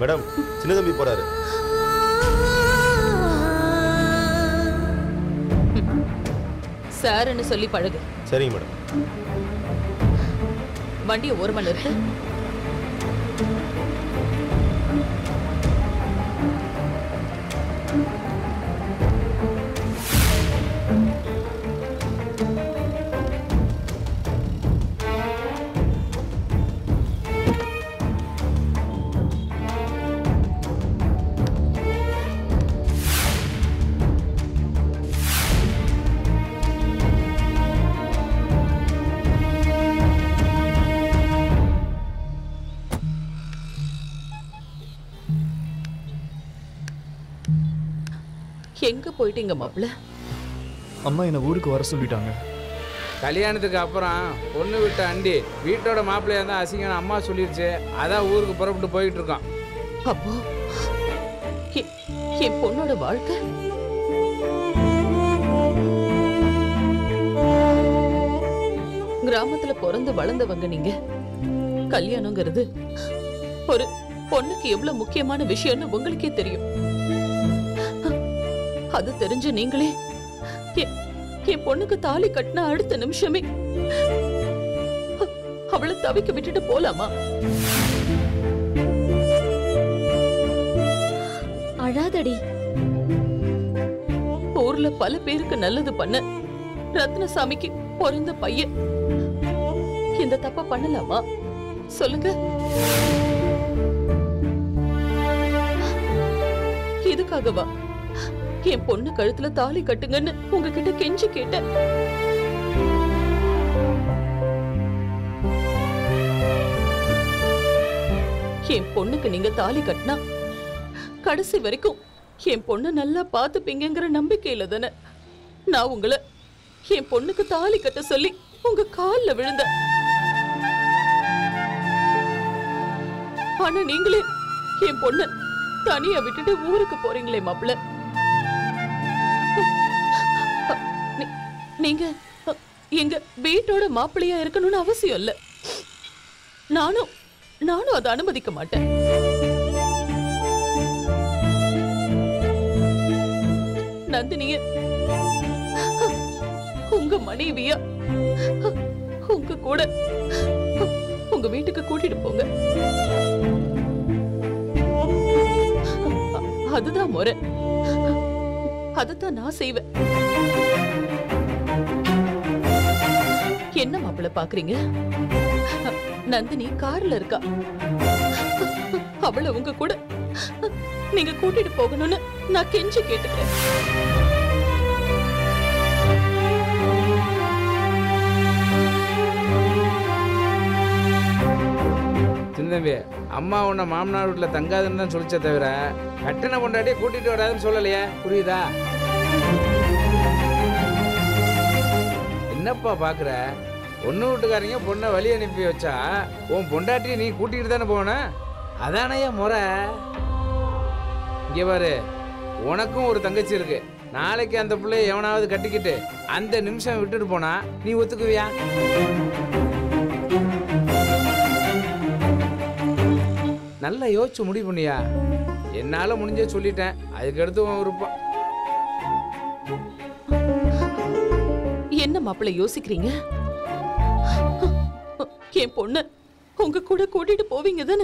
Madam சின்ன தம்பி போறாரு. சார்னு சொல்லி பழகு. சரிங்க மேடம். வண்டியை ஓரமா நிறுத்து. எங்க போயிட்டீங்க மாப்பிள்ள? அம்மா என்னை ஊருக்கு வர சொல்லிட்டாங்க. கல்யாணத்துக்கு அப்புறம் பொண்ணு விட்ட அண்டி வீட்டோட மாப்பிள்ளையா தான் அசிங்கம்னு அம்மா சொல்லிருச்சு. அதான் ஊருக்கு புறப்பட்டு போயிட்டு இருக்கோம் அப்போ என் பொண்ணோட வாழ்க்கை? கிராமத்துல பிறந்து வளர்ந்தவங்க நீங்க. கல்யாணங்கிறது ஒரு பொண்ணுக்கு எவ்வளவு முக்கியமான விஷயம்னு உங்களுக்கே தெரியும். அது தெரிஞ்ச நீங்களே என் பொண்ணுக்கு தாலி கட்டின அடுத்த நிமிஷமே. அவளை தவிக்க விட்டுட்டு போலாமா? அழாதடி. ஊர்ல பல பேருக்கு நல்லது பண்ண ரத்னசாமிக்கு பிறந்த பையன். இந்த தப்ப பண்ணலாமா? சொல்லுங்க. இதுக்காகவா? என் பொண்ணு கழுத்துல தாலி கட்டுங்கன்னு உங்ககிட்ட கெஞ்சி கேட்டேன். என் பொண்ணுக்கு நீங்க தாலி கட்டினா கடைசி வரைக்கும் என் பொண்ணை நல்லா பார்த்துப்பீங்கங்கிற நம்பிக்கையில தானே நான் உங்களை என் பொண்ணுக்கு தாலி கட்ட சொல்லி உங்க காலில் விழுந்தேன். ஆனா நீங்களே என் பொண்ணு தனியா விட்டுட்டு ஊருக்கு போறீங்களே மாப்பிள்ள. நீங்க எங்க வீட்டோட மாப்பிள்ளையா இருக்கணும்னு அவசியம் இல்ல. நானும் நானும் அதை அனுமதிக்க மாட்டேன். நந்தினிய உங்க மனைவியா உங்க கூட உங்க வீட்டுக்கு கூட்டிட்டு போங்க. அதுதான் முறை. அதுதான் நான் செய்வேன். என்ன மாப்பிள்ள பாக்குறீங்க? நந்தினி கார்ல இருக்கா. அவளை உங்க கூட நீங்க கூட்டிட்டு போகணும்னு நான் கெஞ்சி கேட்டுக்கிறேன். சின்னதம்பி அம்மா உன்னை மாமனார் வீட்டில் தங்காதுன்னு தான் சொல்லிச்சே தவிர கட்டின பொண்டாட்டியே கூட்டிட்டு வராதுன்னு சொல்லலையே? புரியுதா? என்னப்பா பார்க்குற பொண்ணு வீட்டுக்காரங்க பொண்ணை வழி அனுப்பி வச்சா உன் பொண்டாட்டியை நீ கூட்டிகிட்டு தானே போன? அதானையா முறை. இங்கே பாரு உனக்கும் ஒரு தங்கச்சி இருக்கு. நாளைக்கு அந்த பிள்ளைய எவனாவது கட்டிக்கிட்டு அந்த நிமிஷம் விட்டுட்டு போனா நீ ஒத்துக்குவியா? நல்லா யோசிச்சு முடிவு பண்ணியா? என்னால முடிஞ்ச சொல்லிட்டேன். அதுக்கடுத்து உன் விருப்பம். என்ன மாப்பிள்ள யோசிக்கிறீங்க? என் பொண்ணு. உங்க கூட கூட்டிட்டு போவீங்க தானே?